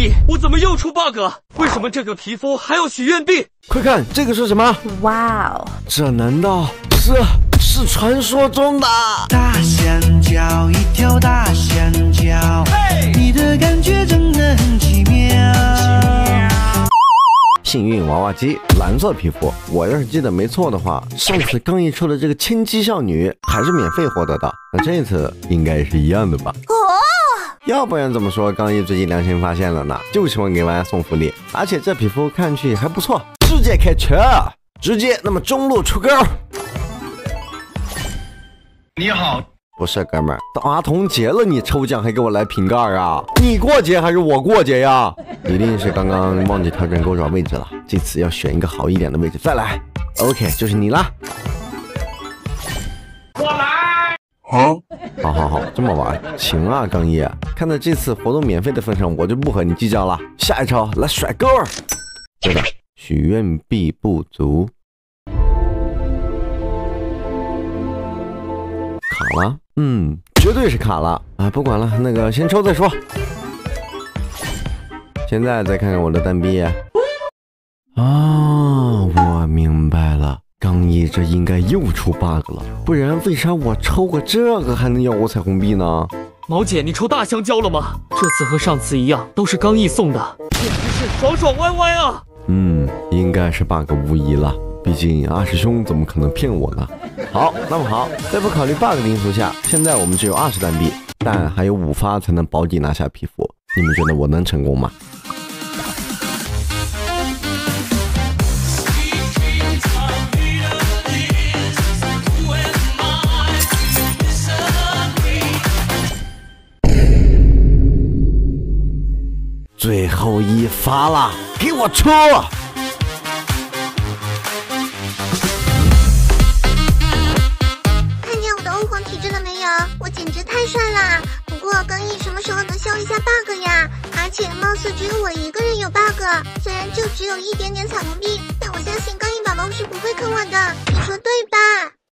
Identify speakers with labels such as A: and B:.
A: 毅，我怎么又出 bug？为什么这个皮肤还有许愿币？
B: 快看，这个是什么？
C: 哇哦！
B: 这难道是是传说中的
D: 大香蕉，一条大香蕉，你的感觉真的很奇妙。
B: 幸运娃娃机？蓝色皮肤。我要是记得没错的话，上次刚一出的这个千机少女还是免费获得的，那这次应该也是一样的吧？
C: 哦，
B: 要不然怎么说刚毅最近良心发现了呢？就喜欢给玩家送福利，而且这皮肤看上去还不错，直接开车，直接那么中路出钩。
E: 你好，
B: 不是哥们儿，都儿童节了你抽奖还给我来瓶盖啊？你过节还是我过节呀？一定是刚刚忘记调整钩爪位置了，这次要选一个好一点的位置再来。OK，就是你了。
E: 我来。
B: 好，好，好，这么玩行啊，刚毅。看在这次活动免费的份上，我就不和你计较了。下一招来甩钩儿。对的，许愿币不足。卡了，嗯，绝对是卡了啊！不管了，那个先抽再说。现在再看看我的单币。啊，我明白了，刚毅这应该又出 bug 了，不然为啥我抽个这个还能要我彩虹币呢？
A: 毛姐，你抽大香蕉了吗？这次和上次一样，都是刚毅送的，简直是爽爽歪歪啊！
B: 嗯，应该是 bug 无疑了，毕竟二师兄怎么可能骗我呢？好，那么好，在不考虑 bug 的因素下，现在我们只有二十单币，但还有五发才能保底拿下皮肤，你们觉得我能成功吗？最后一发了，给我出！
F: 看见我的欧皇体质了没有？我简直太帅了！不过刚毅什么时候能消一下 bug 呀？而且貌似只有我一个人有 bug，虽然就只有一点点彩虹币，